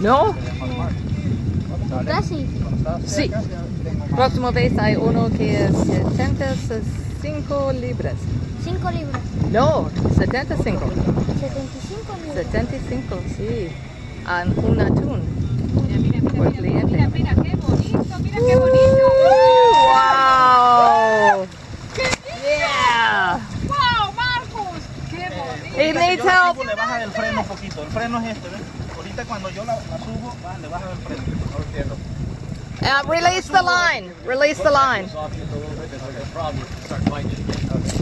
¿No? Casi. Sí. Próxima vez hay uno que es 75 libras. 5 libras. No, 75. 75 libras. 75, sí. En un atún. Mira, mira, mira, mira, cliente. mira, mira, qué bonito, mira qué bonito. ¡Wow! ¡Qué Yeah! ¡Wow, Marcus! ¡Qué bonito! He needs help. le baja el freno un poquito. El freno es este, ¿ves? Ahorita cuando yo la, la subo, va, le baja el freno. No lo entiendo. Uh, release the line. Release the line.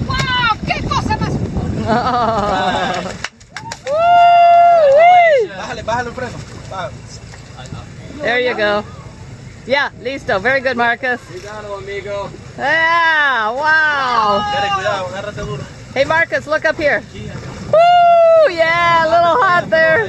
¡Wow! ¡Qué cosa más! Bájale, bájale el freno. There you go. Yeah, listo. Very good, Marcus. Yeah, wow. Dale, cuidado, agárrate duro. Hey, Marcus, look up here. Woo! Yeah, a little hot there.